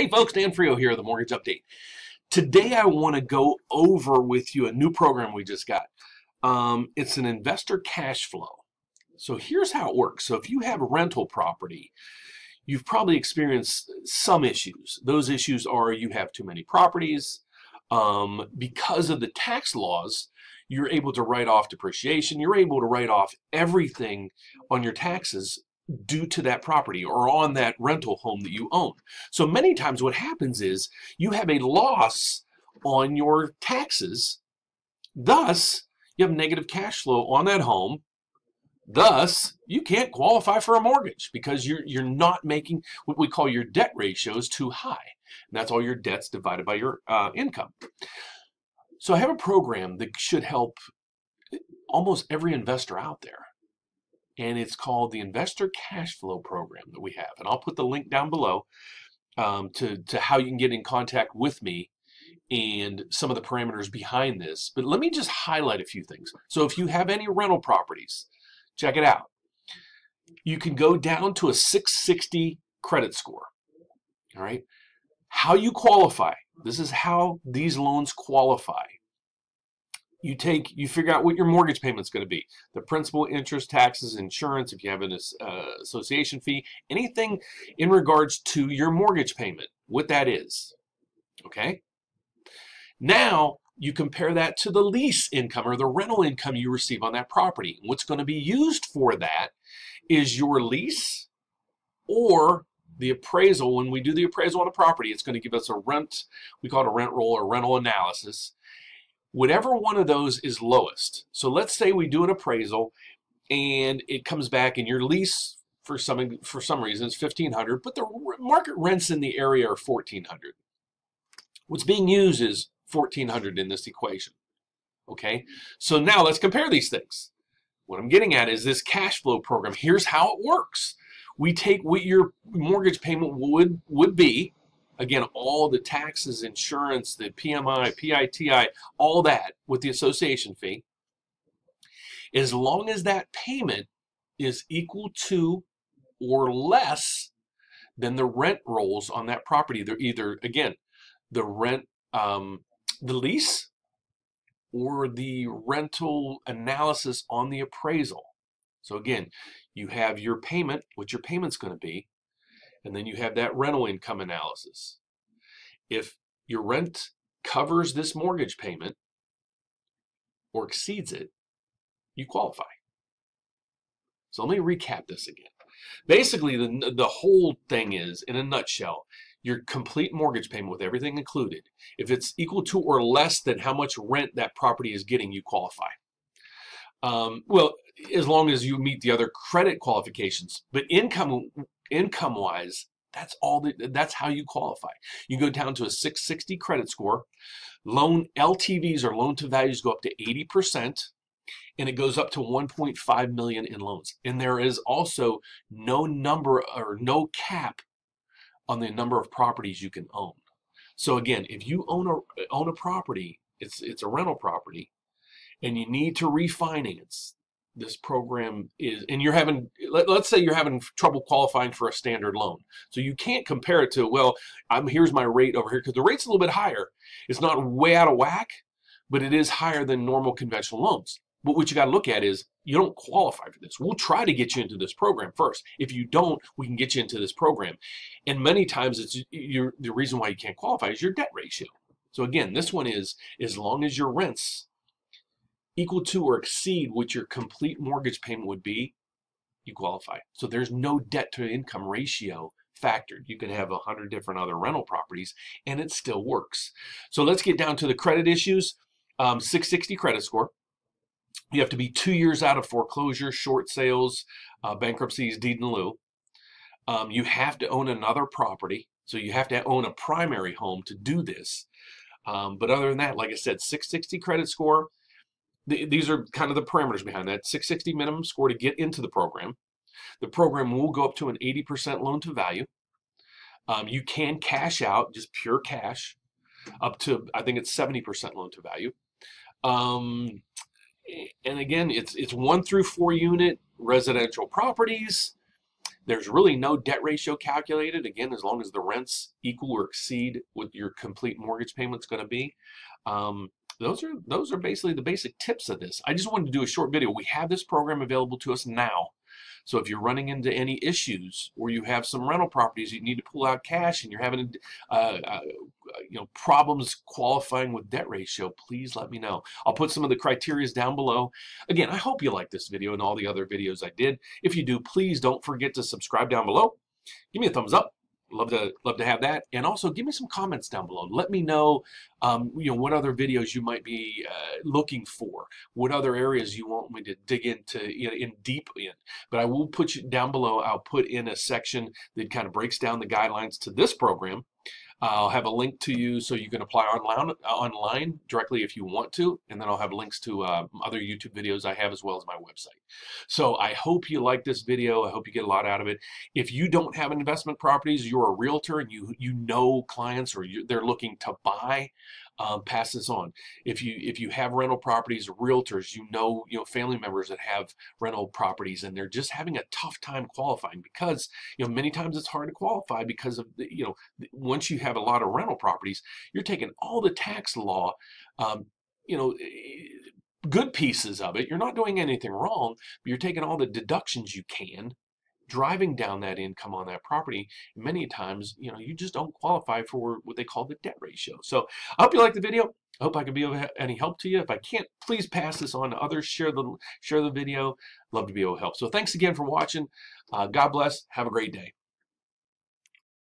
Hey folks, Dan Frio here, the Mortgage Update. Today I want to go over with you a new program we just got. Um, it's an investor cash flow. So here's how it works. So if you have a rental property, you've probably experienced some issues. Those issues are you have too many properties. Um, because of the tax laws, you're able to write off depreciation. You're able to write off everything on your taxes due to that property or on that rental home that you own. So many times what happens is you have a loss on your taxes. Thus, you have negative cash flow on that home. Thus, you can't qualify for a mortgage because you're you're not making what we call your debt ratios too high. And that's all your debts divided by your uh, income. So I have a program that should help almost every investor out there and it's called the Investor Cash Flow Program that we have. And I'll put the link down below um, to, to how you can get in contact with me and some of the parameters behind this. But let me just highlight a few things. So if you have any rental properties, check it out. You can go down to a 660 credit score. All right. How you qualify. This is how these loans qualify you take you figure out what your mortgage payment is going to be. The principal interest taxes insurance if you have an uh, association fee anything in regards to your mortgage payment what that is okay? Now you compare that to the lease income or the rental income you receive on that property. What's going to be used for that is your lease or the appraisal. When we do the appraisal on a property it's going to give us a rent we call it a rent roll or rental analysis whatever one of those is lowest. So let's say we do an appraisal and it comes back and your lease for some for some reason is 1500 but the market rents in the area are 1400 what's being used is 1400 in this equation okay? So now let's compare these things. What i'm getting at is this cash flow program. Here's how it works. We take what your mortgage payment would would be Again, all the taxes, insurance, the PMI, PITI, all that with the association fee. As long as that payment is equal to or less than the rent rolls on that property. They're either, again, the rent, um, the lease or the rental analysis on the appraisal. So again, you have your payment, what your payment's going to be, and then you have that rental income analysis. If your rent covers this mortgage payment or exceeds it, you qualify. So let me recap this again. Basically, the, the whole thing is, in a nutshell, your complete mortgage payment with everything included, if it's equal to or less than how much rent that property is getting, you qualify. Um, well, as long as you meet the other credit qualifications. But income income wise, that's all. That's how you qualify. You go down to a 660 credit score. Loan LTVs or loan to values go up to 80%, and it goes up to 1.5 million in loans. And there is also no number or no cap on the number of properties you can own. So again, if you own a own a property, it's it's a rental property, and you need to refinance, this program is and you're having let, us say you're having trouble qualifying for a standard loan. So you can't compare it to well i'm here's my rate over here because the rate's a little bit higher. It's not way out of whack but it is higher than normal conventional loans. But what you got to look at is you don't qualify for this. We'll try to get you into this program first. If you don't we can get you into this program. And many times it's your the reason why you can't qualify is your debt ratio. So again this one is as long as your rents equal to or exceed what your complete mortgage payment would be, you qualify. So there's no debt to income ratio factored. You can have a hundred different other rental properties and it still works. So let's get down to the credit issues. Um, 660 credit score. You have to be two years out of foreclosure, short sales, uh, bankruptcies, deed in lieu. Um, you have to own another property. So you have to own a primary home to do this. Um, but other than that, like I said, 660 credit score, these are kind of the parameters behind that 660 minimum score to get into the program. The program will go up to an 80% loan to value. Um, you can cash out, just pure cash, up to, I think it's 70% loan to value. Um, and again, it's, it's one through four unit residential properties. There's really no debt ratio calculated. Again, as long as the rents equal or exceed what your complete mortgage payment's going to be. Um, those are those are basically the basic tips of this. I just wanted to do a short video. We have this program available to us now. So if you're running into any issues or you have some rental properties you need to pull out cash and you're having uh, uh, you know problems qualifying with debt ratio, please let me know. I'll put some of the criterias down below. Again, I hope you like this video and all the other videos I did. If you do, please don't forget to subscribe down below. Give me a thumbs up love to love to have that. And also give me some comments down below. Let me know um, you know what other videos you might be uh, looking for what other areas you want me to dig into you know, in deep in. But I will put you down below I'll put in a section that kind of breaks down the guidelines to this program I'll have a link to you so you can apply online, online directly if you want to, and then I'll have links to uh, other YouTube videos I have as well as my website. So I hope you like this video. I hope you get a lot out of it. If you don't have investment properties, you're a realtor and you you know clients or they're looking to buy, um, pass this on. If you if you have rental properties, realtors, you know you know family members that have rental properties, and they're just having a tough time qualifying because you know many times it's hard to qualify because of the, you know once you have a lot of rental properties, you're taking all the tax law, um, you know good pieces of it. You're not doing anything wrong, but you're taking all the deductions you can driving down that income on that property, many times, you know, you just don't qualify for what they call the debt ratio. So I hope you like the video. I hope I can be of any help to you. If I can't, please pass this on to others. Share the share the video. Love to be able to help. So thanks again for watching. Uh, God bless. Have a great day.